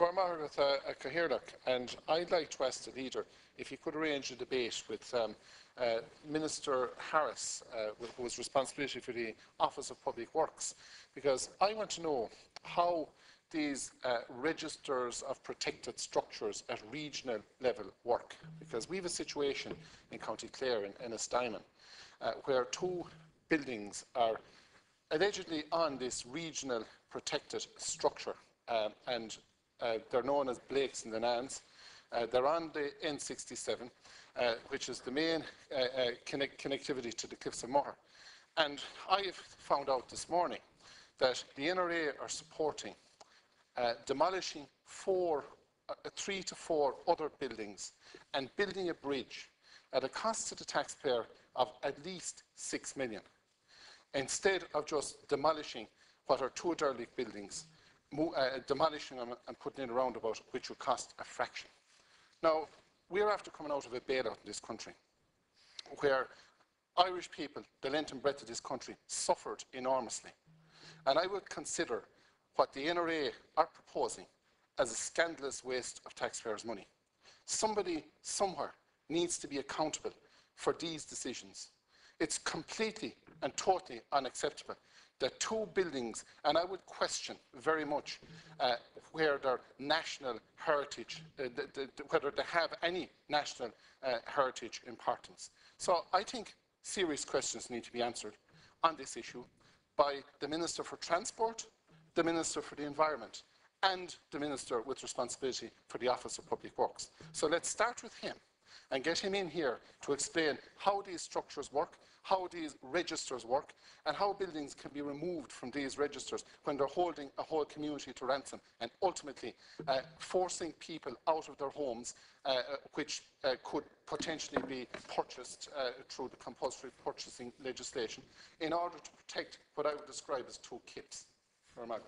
Cormac uh, and I'd like to ask the leader if he could arrange a debate with um, uh, Minister Harris, uh, who has responsibility for the Office of Public Works, because I want to know how these uh, registers of protected structures at regional level work. Because we have a situation in County Clare in Ennistymon uh, where two buildings are allegedly on this regional protected structure um, and they're known as Blakes and the Nans. Uh, they're on the N67, uh, which is the main uh, uh, connect connectivity to the Cliffs of Moher. And I found out this morning that the NRA are supporting uh, demolishing four, three to four other buildings and building a bridge at a cost to the taxpayer of at least six million, instead of just demolishing what are two derelict buildings uh, demolishing them and putting in a roundabout, which would cost a fraction. Now, we're after coming out of a bailout in this country, where Irish people, the length and breadth of this country, suffered enormously. And I would consider what the NRA are proposing as a scandalous waste of taxpayers' money. Somebody, somewhere, needs to be accountable for these decisions. It's completely and totally unacceptable the two buildings, and I would question very much uh, where their national heritage, uh, the, the, whether they have any national uh, heritage importance. So I think serious questions need to be answered on this issue by the Minister for Transport, the Minister for the Environment, and the Minister with responsibility for the Office of Public Works. So let's start with him and get him in here to explain how these structures work, how these registers work, and how buildings can be removed from these registers when they're holding a whole community to ransom, and ultimately uh, forcing people out of their homes, uh, which uh, could potentially be purchased uh, through the compulsory purchasing legislation, in order to protect what I would describe as two kips. Very much.